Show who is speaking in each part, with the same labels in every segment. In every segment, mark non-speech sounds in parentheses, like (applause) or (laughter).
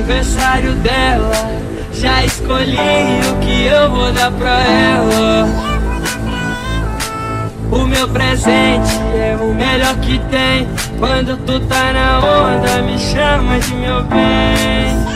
Speaker 1: aniversário dela. Já escolhi o que eu vou dar pra ela. O meu presente é o melhor que tem. Quando tu tá na onda, me chama de meu bem.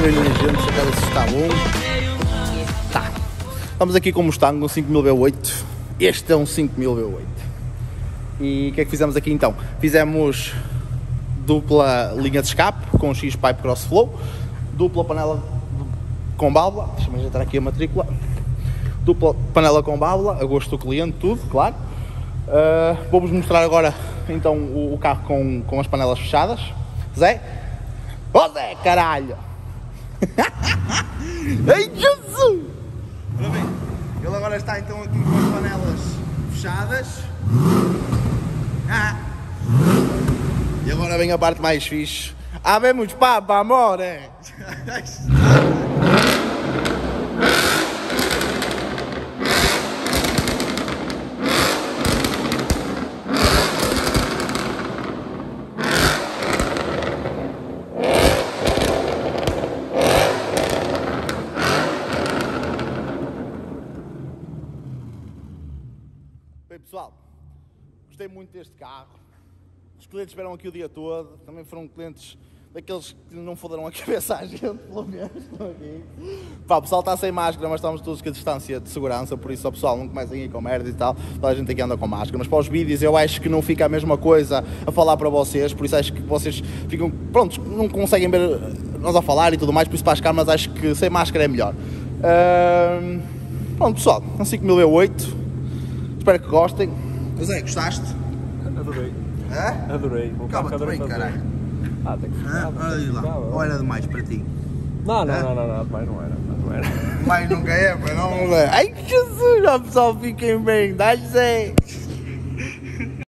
Speaker 2: Caralho!
Speaker 3: Para ver, minha gente, se a casa se está bom. Tá. Estamos aqui com o Mustang, um 5000 V8. Este é um 5000 V8. E o que é que fizemos aqui então? Fizemos dupla linha de escape com X-Pipe Cross Flow, dupla panela com válvula, deixa-me ajeitar aqui a matrícula, dupla panela com válvula, a gosto do cliente, tudo, claro. Uh, Vou-vos mostrar agora então o, o carro com, com as panelas fechadas. Zé? Ó Zé, caralho! (laughs) Ai Jesus! Ora bem, ele agora está então aqui com as panelas fechadas. Ah. E agora vem a parte mais fixe. Habemos papa, amore! (laughs) Pessoal, gostei muito deste carro. Os clientes estiveram aqui o dia todo, também foram clientes daqueles que não foderam a (laughs) cabeça à gente, pelo menos, estão aqui. Pá, o pessoal está sem máscara, mas estamos todos com a distância de segurança, por isso, ó, pessoal, não comecem a com merda e tal, toda a gente aqui anda com máscara. Mas para os vídeos eu acho que não fica a mesma coisa a falar para vocês, por isso acho que vocês ficam, prontos, não conseguem ver nós a falar e tudo mais, por isso para as câmaras acho que sem máscara é melhor. Ahm, pronto, pessoal, um 5000 E8, espero que gostem. Zé, gostaste?
Speaker 4: Adorei,
Speaker 3: É?
Speaker 4: adorei.
Speaker 3: Calma-te
Speaker 4: adorei
Speaker 3: bem, caralho.
Speaker 4: Ah, tem que
Speaker 3: Ah,
Speaker 4: ficar,
Speaker 3: olha lá, ou era demais para ti?
Speaker 4: Não, não,
Speaker 3: Hã?
Speaker 4: não, não, não, mas não era, não era.
Speaker 3: Mas nunca é, mas não é. Ai Jesus, o pessoal fiquem bem, dá-lhe Zé.